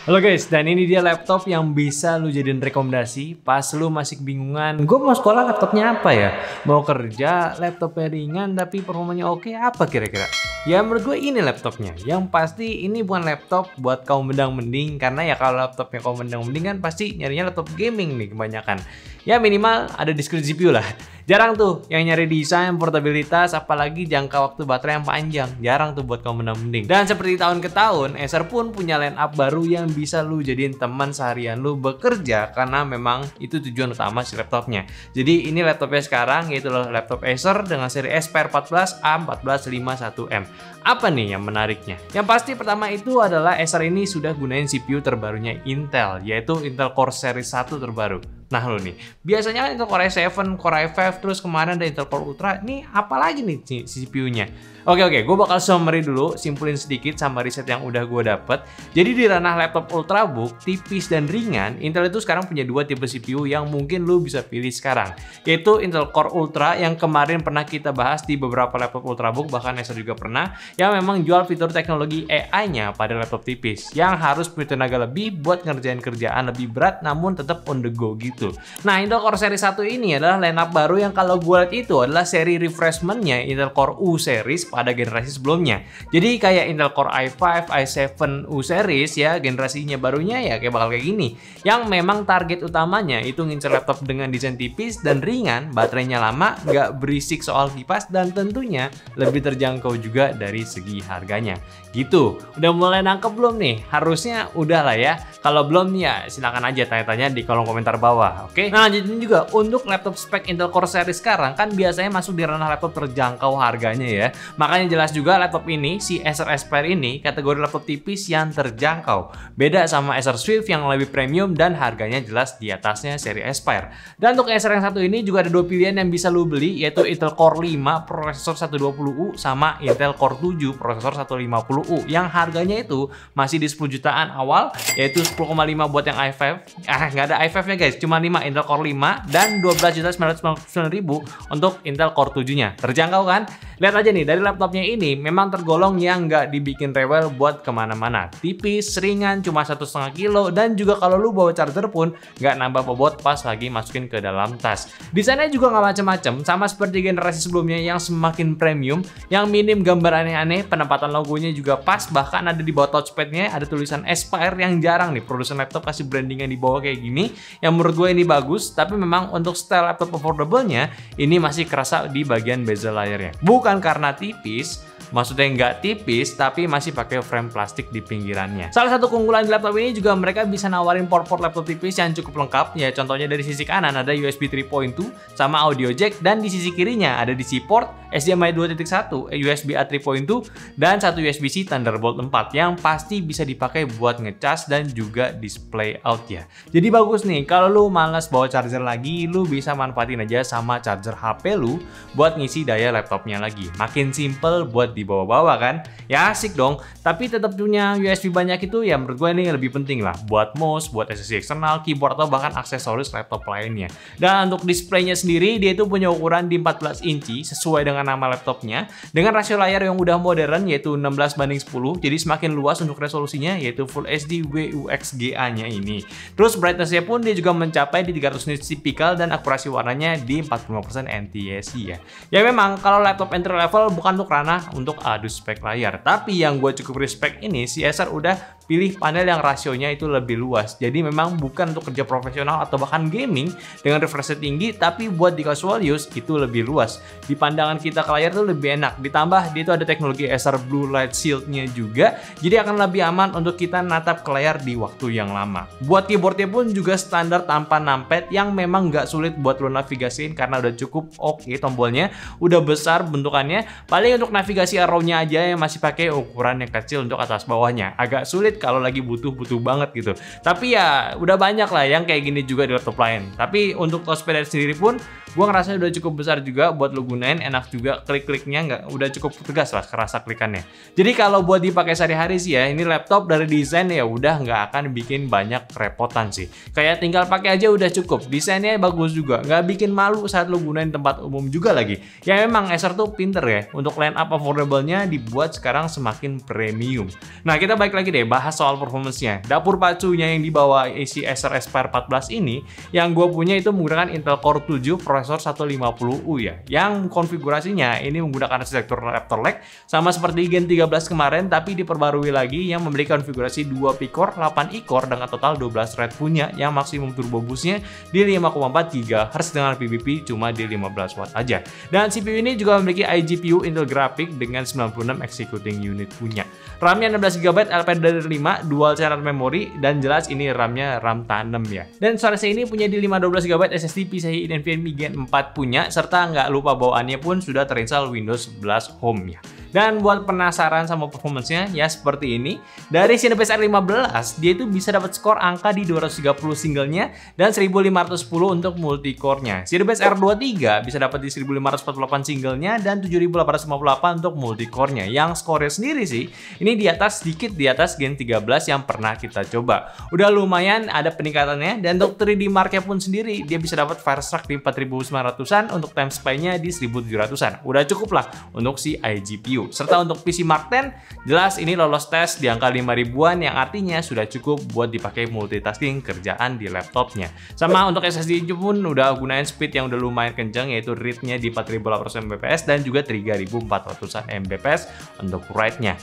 Halo guys, dan ini dia laptop yang bisa lu jadiin rekomendasi pas lu masih bingungan. Gue mau sekolah laptopnya apa ya? Mau kerja, laptopnya ringan tapi performanya oke, apa kira-kira? Ya menurut gue ini laptopnya. Yang pasti ini bukan laptop buat kaum mendang mending karena ya kalau laptopnya kaum mendang mending kan pasti nyarinya laptop gaming nih kebanyakan. Ya minimal ada diskret GPU lah. Jarang tuh yang nyari desain, portabilitas, apalagi jangka waktu baterai yang panjang. Jarang tuh buat kaum mending. Dan seperti tahun ke tahun, Acer pun punya line up baru yang bisa lu jadiin teman seharian lu bekerja karena memang itu tujuan utama si laptopnya. Jadi ini laptopnya sekarang yaitu laptop Acer dengan seri Aspire 14 A1451M. Apa nih yang menariknya? Yang pasti pertama itu adalah Acer ini sudah gunain CPU terbarunya Intel yaitu Intel Core Series 1 terbaru. Nah lo nih, biasanya kan Intel Core i7, Core i5, terus kemarin ada Intel Core Ultra. Ini apa lagi nih CPU-nya? Oke oke, gue bakal summary dulu, simpulin sedikit sama riset yang udah gue dapet. Jadi di ranah laptop ultrabook, tipis dan ringan, Intel itu sekarang punya dua tipe CPU yang mungkin lu bisa pilih sekarang. Yaitu Intel Core Ultra yang kemarin pernah kita bahas di beberapa laptop ultrabook, bahkan Acer juga pernah, yang memang jual fitur teknologi AI-nya pada laptop tipis, yang harus punya tenaga lebih buat ngerjain kerjaan lebih berat namun tetap on the go gitu. Nah Intel Core seri 1 ini adalah lineup baru yang kalau gue lihat itu adalah seri refreshmentnya Intel Core U series pada generasi sebelumnya. Jadi kayak Intel Core i5, i7 U series ya generasinya barunya ya kayak bakal kayak gini. Yang memang target utamanya itu ngincer laptop dengan desain tipis dan ringan, baterainya lama, nggak berisik soal kipas dan tentunya lebih terjangkau juga dari segi harganya. Gitu. Udah mulai nangkep belum nih? Harusnya udah lah ya. Kalau belum ya silakan aja tanya-tanya di kolom komentar bawah. Oke. Okay? Nah lanjutin juga untuk laptop spek Intel Core series sekarang kan biasanya masuk di ranah laptop terjangkau harganya ya. Makanya jelas juga laptop ini, si Acer Aspire ini kategori laptop tipis yang terjangkau. Beda sama Acer Swift yang lebih premium dan harganya jelas di atasnya seri Aspire. Dan untuk Acer yang satu ini juga ada dua pilihan yang bisa lu beli yaitu Intel Core 5 prosesor 120U sama Intel Core 7 prosesor 150 10U yang harganya itu masih di 10 jutaan awal yaitu 10,5 buat yang i5 ah nggak ada i5 nya guys cuma 5 Intel Core 5 dan 12 juta 999 ribu untuk Intel Core 7 nya terjangkau kan? Lihat aja nih dari laptopnya ini memang tergolong yang nggak dibikin rewel buat ke mana-mana. Tipis ringan cuma satu setengah kilo dan juga kalau lu bawa charger pun nggak nambah bobot pas lagi masukin ke dalam tas. Desainnya juga nggak macem-macem sama seperti generasi sebelumnya yang semakin premium yang minim gambar aneh-aneh penempatan logonya juga juga pas bahkan ada di bawah touchpadnya ada tulisan Aspire yang jarang nih produsen laptop kasih branding yang di bawah kayak gini yang menurut gue ini bagus tapi memang untuk style laptop affordable-nya ini masih kerasa di bagian bezel layarnya. Bukan karena tipis Maksudnya nggak tipis, tapi masih pakai frame plastik di pinggirannya. Salah satu keunggulan di laptop ini juga mereka bisa nawarin port-port laptop tipis yang cukup lengkap. Ya contohnya dari sisi kanan ada USB 3.2 sama audio jack dan di sisi kirinya ada DC port, HDMI 2.1, USB A 3.2 dan satu USB-C Thunderbolt 4 yang pasti bisa dipakai buat ngecas dan juga display out ya. Jadi bagus nih kalau lu males bawa charger lagi, lu bisa manfaatin aja sama charger HP lu buat ngisi daya laptopnya lagi. Makin simple buat dibawa-bawa kan? Ya asik dong. Tapi tetap punya USB banyak itu ya menurut gue ini lebih penting lah. Buat mouse buat SSD eksternal keyboard atau bahkan aksesoris laptop lainnya. Dan untuk displaynya sendiri dia itu punya ukuran di 14 inci sesuai dengan nama laptopnya dengan rasio layar yang udah modern yaitu 16 banding 10 jadi semakin luas untuk resolusinya yaitu Full HD WUXGA nya ini. Terus brightnessnya pun dia juga mencapai di 300 nits tipikal dan akurasi warnanya di 45% NTSC ya. Ya memang kalau laptop entry level bukan untuk ranah untuk untuk adu spek layar. Tapi yang gue cukup respect ini, si Acer udah pilih panel yang rasionya itu lebih luas. Jadi memang bukan untuk kerja profesional atau bahkan gaming dengan refresh rate tinggi, tapi buat di casual use itu lebih luas. Di pandangan kita ke layar itu lebih enak. Ditambah dia itu ada teknologi Acer Blue Light Shield-nya juga, jadi akan lebih aman untuk kita natap ke layar di waktu yang lama. Buat keyboardnya pun juga standar tanpa numpad yang memang nggak sulit buat lo navigasiin karena udah cukup oke okay, tombolnya, udah besar bentukannya. Paling untuk navigasi arrow-nya aja yang masih pakai ukuran yang kecil untuk atas bawahnya. Agak sulit kalau lagi butuh-butuh banget gitu. Tapi ya udah banyak lah yang kayak gini juga di laptop lain. Tapi untuk touchpad sendiri pun Gue ngerasa udah cukup besar juga buat lo gunain, enak juga klik-kliknya nggak udah cukup tegas lah kerasa klikannya. Jadi kalau buat dipakai sehari-hari sih ya, ini laptop dari desain ya udah nggak akan bikin banyak kerepotan sih. Kayak tinggal pakai aja udah cukup. Desainnya bagus juga, nggak bikin malu saat lo gunain tempat umum juga lagi. Ya memang Acer tuh pinter ya, untuk line up affordable-nya dibuat sekarang semakin premium. Nah kita balik lagi deh bahas soal performance-nya. Dapur pacunya yang dibawa isi Acer Aspire 14 ini, yang gue punya itu menggunakan Intel Core 7 prosesor 150U ya. Yang konfigurasinya ini menggunakan arsitektur Raptor Lake sama seperti Gen 13 kemarin tapi diperbarui lagi yang memiliki konfigurasi 2 P-core, 8 E-core dengan total 12 thread punya yang maksimum turbo boostnya di 5,4 GHz dengan PVP cuma di 15 watt aja. Dan CPU ini juga memiliki iGPU Intel Graphic dengan 96 executing unit punya. RAM-nya 16GB LPDDR5, dual channel memory dan jelas ini RAM-nya RAM tandem ya. Dan storage ini punya di 512GB SSD PCIe NVMe Gen 4 punya serta nggak lupa bawaannya pun sudah terinstall Windows 11 Home ya. Dan buat penasaran sama performance-nya, ya seperti ini. Dari Cinebench R15, dia itu bisa dapat skor angka di 230 singlenya dan 1510 untuk multicore-nya. Cinebench R23 bisa dapat di 1548 singlenya dan 7858 untuk multicore-nya. Yang skornya sendiri sih, ini di atas sedikit di atas Gen 13 yang pernah kita coba. Udah lumayan ada peningkatannya dan untuk 3D Mark-nya pun sendiri, dia bisa dapat Firestruck di 4900-an untuk time spy-nya di 1700-an. Udah cukup lah untuk si iGPU. Serta untuk PC Mark 10, jelas ini lolos tes di angka 5 ribuan yang artinya sudah cukup buat dipakai multitasking kerjaan di laptopnya. Sama untuk SSD pun udah gunain speed yang udah lumayan kenceng yaitu read-nya di 4800 Mbps dan juga 3400 Mbps untuk write-nya.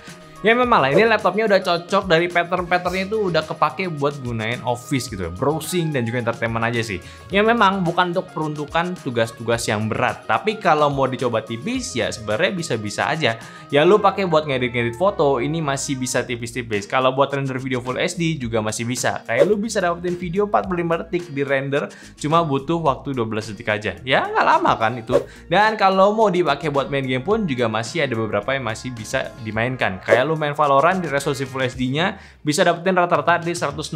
Ya memang lah, ini laptopnya udah cocok dari pattern-patternnya itu udah kepake buat gunain office gitu ya, browsing dan juga entertainment aja sih. Ya memang bukan untuk peruntukan tugas-tugas yang berat, tapi kalau mau dicoba tipis ya sebenarnya bisa-bisa aja. Ya lu pakai buat ngedit-ngedit foto, ini masih bisa tipis-tipis. Kalau buat render video full HD juga masih bisa. Kayak lu bisa dapetin video 45 detik di render cuma butuh waktu 12 detik aja. Ya nggak lama kan itu. Dan kalau mau dipakai buat main game pun juga masih ada beberapa yang masih bisa dimainkan. Kayak lu main Valorant di resolusi Full HD-nya bisa dapetin rata-rata di 168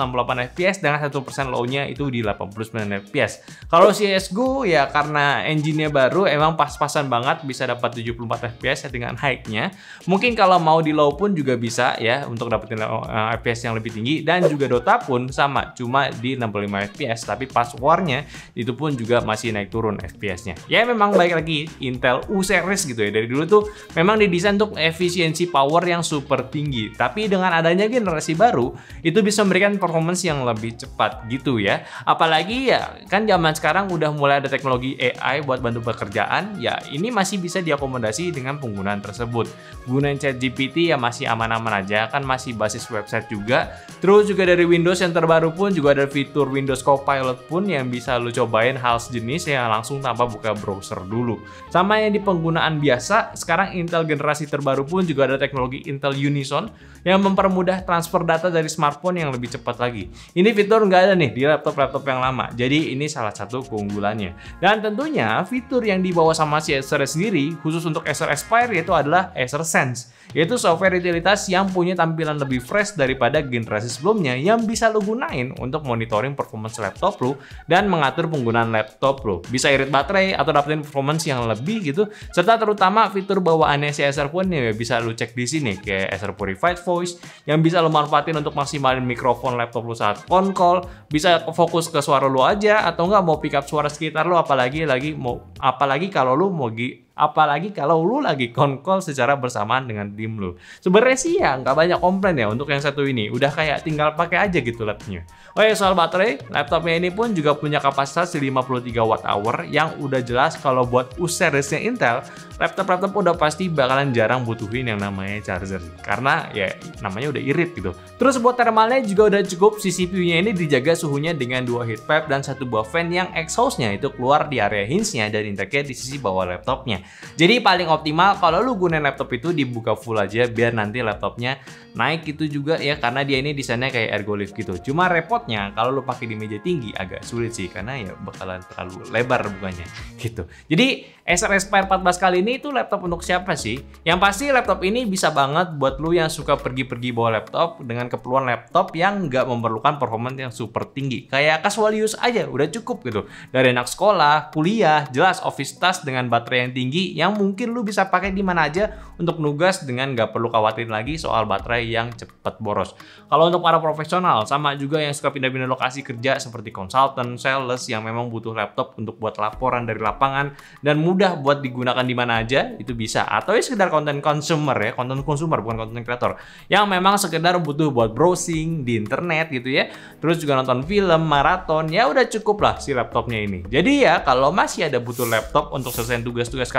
fps dengan 1% low-nya itu di 89 fps. Kalau CSGO ya karena engine-nya baru emang pas-pasan banget bisa dapat 74 fps dengan high-nya. Mungkin kalau mau di low pun juga bisa ya untuk dapetin uh, fps yang lebih tinggi dan juga Dota pun sama cuma di 65 fps tapi pas war-nya itu pun juga masih naik turun fps-nya. Ya memang baik lagi Intel U series gitu ya. Dari dulu tuh memang didesain untuk efisiensi power yang super super tinggi. Tapi dengan adanya generasi baru, itu bisa memberikan performance yang lebih cepat gitu ya. Apalagi ya, kan zaman sekarang udah mulai ada teknologi AI buat bantu pekerjaan, ya ini masih bisa diakomodasi dengan penggunaan tersebut. Gunain chat GPT ya masih aman-aman aja, kan masih basis website juga. Terus juga dari Windows yang terbaru pun juga ada fitur Windows Copilot pun yang bisa lo cobain hal sejenis yang langsung tanpa buka browser dulu. Sama yang di penggunaan biasa, sekarang Intel generasi terbaru pun juga ada teknologi Intel Unison yang mempermudah transfer data dari smartphone yang lebih cepat lagi. Ini fitur nggak ada nih di laptop-laptop yang lama, jadi ini salah satu keunggulannya. Dan tentunya fitur yang dibawa sama si Acer sendiri, khusus untuk Acer Aspire yaitu adalah Acer Sense, yaitu software utilitas yang punya tampilan lebih fresh daripada generasi sebelumnya yang bisa lo gunain untuk monitoring performance laptop lo dan mengatur penggunaan laptop lo. Bisa irit baterai atau dapetin performance yang lebih gitu, serta terutama fitur bawaannya si Acer pun ya bisa lo cek di sini kayak Acer Purified Voice yang bisa lo manfaatin untuk maksimalin mikrofon laptop lo saat phone call, bisa fokus ke suara lo aja atau enggak mau pick up suara sekitar lo apalagi lagi mau apalagi kalau lo mau apalagi kalau lu lagi konkol secara bersamaan dengan tim lu. Sebenarnya sih ya nggak banyak komplain ya untuk yang satu ini, udah kayak tinggal pakai aja gitu laptopnya. Oh ya soal baterai, laptopnya ini pun juga punya kapasitas 53 watt hour yang udah jelas kalau buat U seriesnya Intel, laptop-laptop udah pasti bakalan jarang butuhin yang namanya charger karena ya namanya udah irit gitu. Terus buat thermalnya juga udah cukup, si CPU-nya ini dijaga suhunya dengan dua heat pipe dan satu buah fan yang exhaustnya itu keluar di area hinge-nya dan integrate di sisi bawah laptopnya. Jadi paling optimal kalau lu gunain laptop itu dibuka full aja biar nanti laptopnya naik itu juga ya karena dia ini desainnya kayak ergo lift gitu. Cuma repotnya kalau lu pakai di meja tinggi agak sulit sih karena ya bakalan terlalu lebar bukannya gitu. Jadi Acer Aspire 14 kali ini itu laptop untuk siapa sih? Yang pasti laptop ini bisa banget buat lu yang suka pergi-pergi bawa laptop dengan keperluan laptop yang nggak memerlukan performance yang super tinggi. Kayak casual use aja udah cukup gitu. Dari anak sekolah, kuliah, jelas office task dengan baterai yang tinggi yang mungkin lu bisa pakai di mana aja untuk nugas dengan nggak perlu khawatir lagi soal baterai yang cepat boros. Kalau untuk para profesional, sama juga yang suka pindah-pindah lokasi kerja seperti konsultan, sales yang memang butuh laptop untuk buat laporan dari lapangan dan mudah buat digunakan di mana aja, itu bisa. Atau ya sekedar konten consumer ya, konten consumer bukan konten kreator. Yang memang sekedar butuh buat browsing di internet gitu ya. Terus juga nonton film, maraton, ya udah cukup lah si laptopnya ini. Jadi ya kalau masih ada butuh laptop untuk selesai tugas-tugas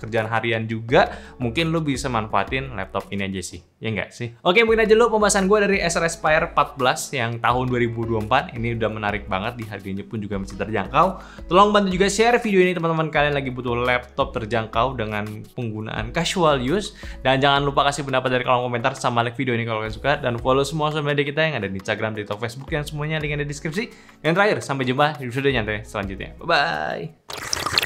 kerjaan harian juga, mungkin lu bisa manfaatin laptop ini aja sih. Ya enggak sih? Oke, mungkin aja dulu pembahasan gue dari Acer Aspire 14 yang tahun 2024. Ini udah menarik banget, di harganya pun juga masih terjangkau. Tolong bantu juga share video ini teman-teman kalian lagi butuh laptop terjangkau dengan penggunaan casual use. Dan jangan lupa kasih pendapat dari kolom komentar sama like video ini kalau kalian suka. Dan follow semua sosial media kita yang ada di Instagram, TikTok, Facebook yang semuanya link ada di deskripsi. Dan terakhir, sampai jumpa di episode selanjutnya. Bye-bye!